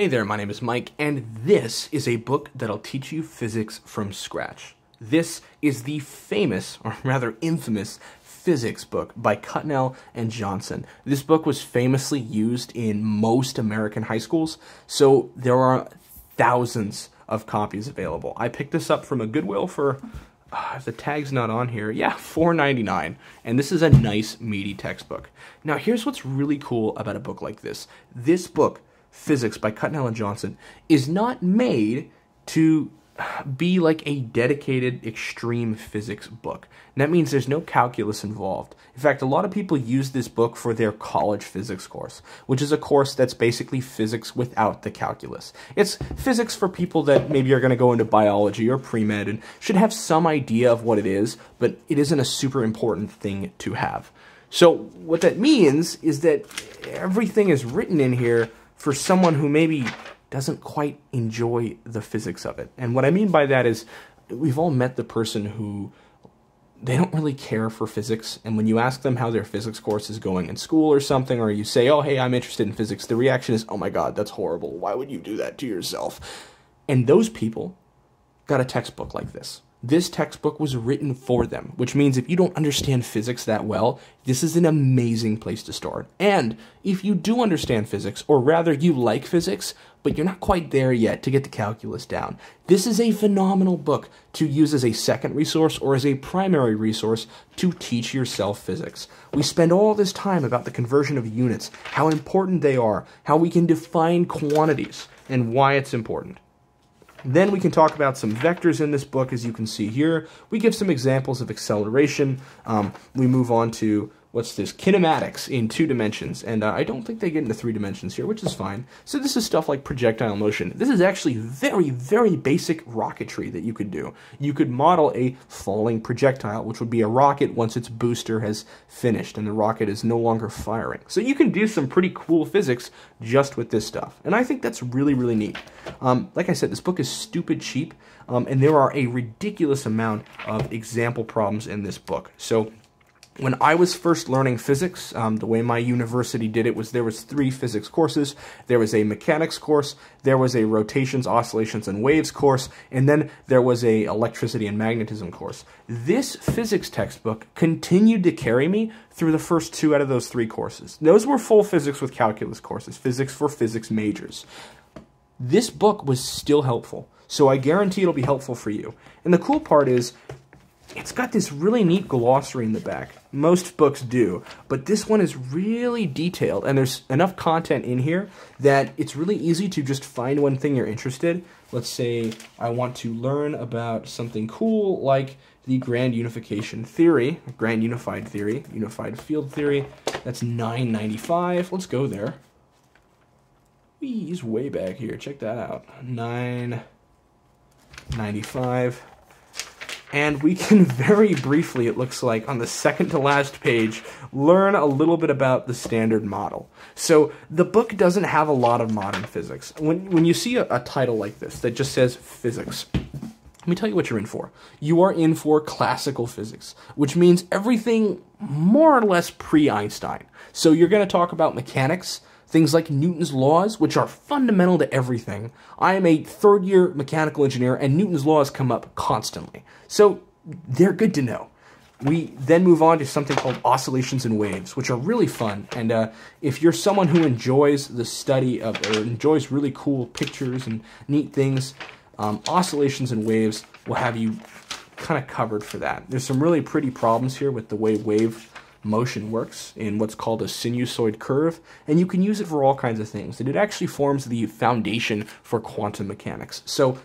Hey there, my name is Mike, and this is a book that'll teach you physics from scratch. This is the famous, or rather infamous, physics book by Cutnell and Johnson. This book was famously used in most American high schools, so there are thousands of copies available. I picked this up from a Goodwill for uh, the tag's not on here. Yeah, $4.99. And this is a nice, meaty textbook. Now, here's what's really cool about a book like this. This book Physics by Cutnell and Johnson is not made to be like a dedicated extreme physics book. And that means there's no calculus involved. In fact, a lot of people use this book for their college physics course, which is a course that's basically physics without the calculus. It's physics for people that maybe are going to go into biology or pre-med and should have some idea of what it is, but it isn't a super important thing to have. So what that means is that everything is written in here for someone who maybe doesn't quite enjoy the physics of it. And what I mean by that is we've all met the person who they don't really care for physics and when you ask them how their physics course is going in school or something or you say oh hey i'm interested in physics the reaction is oh my god that's horrible. Why would you do that to yourself? And those people got a textbook like this this textbook was written for them, which means if you don't understand physics that well, this is an amazing place to start. And if you do understand physics, or rather you like physics, but you're not quite there yet to get the calculus down, this is a phenomenal book to use as a second resource or as a primary resource to teach yourself physics. We spend all this time about the conversion of units, how important they are, how we can define quantities, and why it's important. Then we can talk about some vectors in this book, as you can see here. We give some examples of acceleration. Um, we move on to what's this kinematics in two dimensions. And uh, i don't think they get into three dimensions here which is fine. So this is stuff like projectile motion. This is actually very very basic rocketry that you could do. You could model a falling projectile which would be a rocket once its booster has finished and the rocket is no longer firing. So you can do some pretty cool physics just with this stuff. And i think that's really really neat. Um, like i said this book is stupid cheap um, and there are a ridiculous amount of example problems in this book. So when I was first learning physics, um, the way my university did it was there was three physics courses. There was a mechanics course, there was a rotations, oscillations, and waves course, and then there was a electricity and magnetism course. This physics textbook continued to carry me through the first two out of those three courses. Those were full physics with calculus courses, physics for physics majors. This book was still helpful, so I guarantee it'll be helpful for you. And the cool part is, it's got this really neat glossary in the back. Most books do, but this one is really detailed, and there's enough content in here that it's really easy to just find one thing you're interested. Let's say I want to learn about something cool like the grand unification theory, grand unified theory, unified field theory. That's 995. Let's go there. he's way back here. Check that out. 995 and we can very briefly, it looks like, on the second to last page, learn a little bit about the standard model. So the book doesn't have a lot of modern physics. When, when you see a, a title like this that just says physics, let me tell you what you're in for. You are in for classical physics, which means everything more or less pre-Einstein. So you're going to talk about mechanics, things like Newton's laws, which are fundamental to everything. I am a third year mechanical engineer, and Newton's laws come up constantly. So they're good to know. We then move on to something called oscillations and waves, which are really fun. And uh, if you're someone who enjoys the study of, or enjoys really cool pictures and neat things, um, oscillations and waves will have you kind of covered for that. There's some really pretty problems here with the way wave motion works in what's called a sinusoid curve, and you can use it for all kinds of things. And it actually forms the foundation for quantum mechanics. So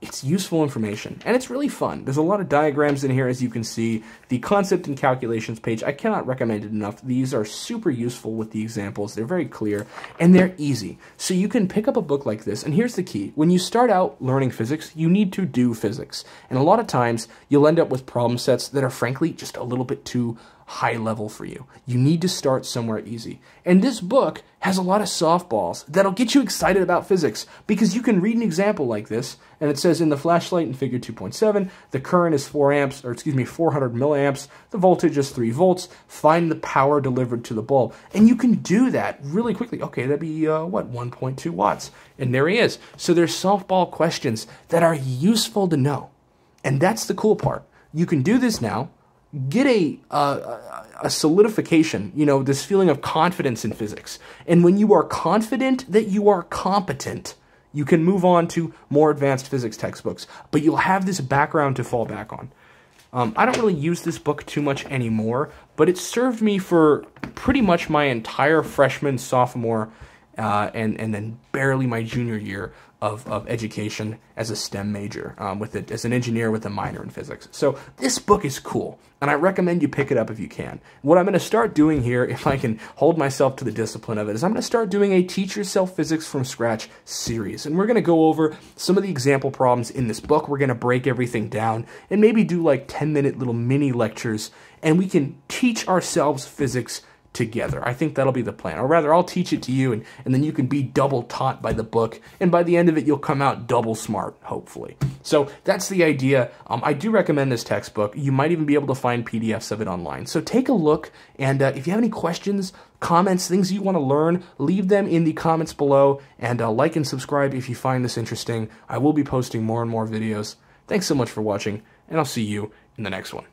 it's useful information and it's really fun. There's a lot of diagrams in here as you can see. The concept and calculations page, I cannot recommend it enough. These are super useful with the examples. They're very clear and they're easy. So you can pick up a book like this and here's the key. When you start out learning physics, you need to do physics. And a lot of times you'll end up with problem sets that are frankly just a little bit too high level for you. You need to start somewhere easy. And this book has a lot of softballs that'll get you excited about physics because you can read an example like this and it says in the flashlight in figure 2.7, the current is 4 amps, or excuse me, 400 milliamps, the voltage is 3 volts, find the power delivered to the bulb. And you can do that really quickly. Okay, that'd be, uh, what, 1.2 watts. And there he is. So there's softball questions that are useful to know. And that's the cool part. You can do this now, get a, uh, a solidification, you know, this feeling of confidence in physics. And when you are confident that you are competent, you can move on to more advanced physics textbooks, but you'll have this background to fall back on. Um, I don't really use this book too much anymore, but it served me for pretty much my entire freshman, sophomore, uh, and and then barely my junior year of, of education as a STEM major, um, with it as an engineer with a minor in physics. So this book is cool, and I recommend you pick it up if you can. What I'm going to start doing here, if I can hold myself to the discipline of it, is I'm going to start doing a Teach Yourself Physics from Scratch series, and we're going to go over some of the example problems in this book. We're going to break everything down and maybe do like 10 minute little mini lectures, and we can teach ourselves physics together. I think that'll be the plan. Or rather, I'll teach it to you, and, and then you can be double taught by the book. And by the end of it, you'll come out double smart, hopefully. So that's the idea. Um, I do recommend this textbook. You might even be able to find PDFs of it online. So take a look, and uh, if you have any questions, comments, things you want to learn, leave them in the comments below, and uh, like and subscribe if you find this interesting. I will be posting more and more videos. Thanks so much for watching, and I'll see you in the next one.